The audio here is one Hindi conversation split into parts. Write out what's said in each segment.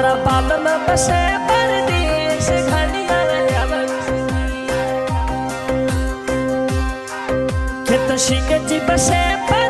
तारा पाल में बसे परदेश घनिया खेत सिंह जी बसे पर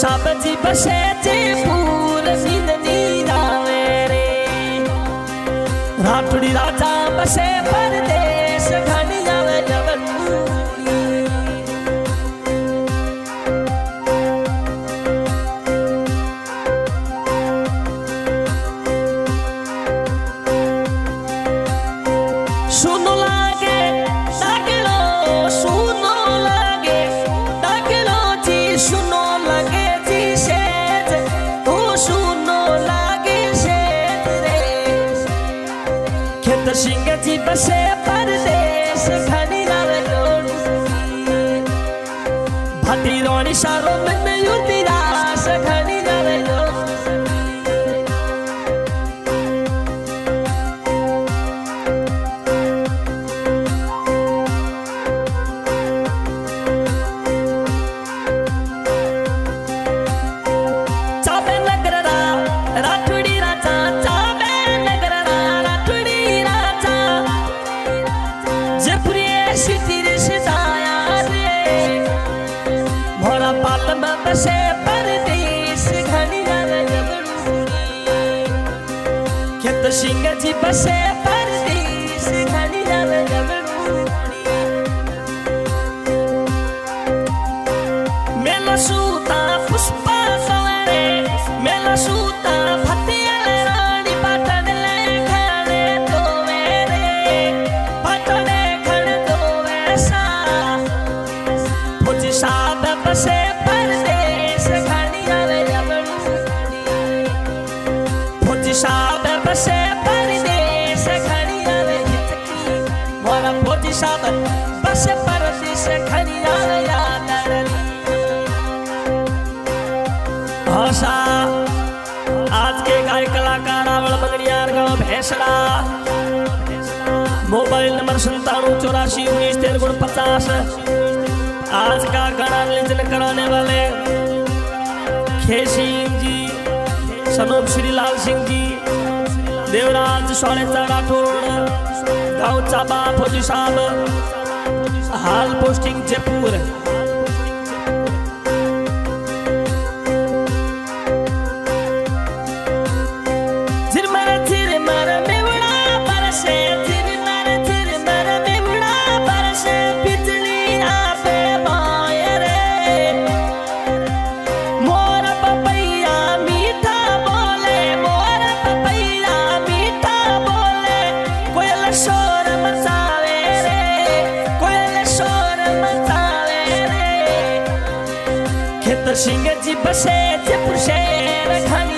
शाबजी बसे जे फूल सीधजी राठड़ी राजा बसे परदेश घनिया सिंह जी बसे परदेश घनी पलम बसे खित सिंह जी बसे बसे परदेश खड़िया रे मोरा फौजी बसे परदेश खड़िया रे याद भाषा आज के गाय कलाकार गाँव मोबाइल नंबर संतानवे चौरासी उन्नीस तेरह पचास। आज का गाना लेजन कराने वाले खेसी जी। सनोप श्री लाल सिंह जी, देवराज सोनेचा राठौड़ गाँव चाबा फौजी साहब, हाल पोस्टिंग जयपुर। खेत सिंह जी बसे जयपुर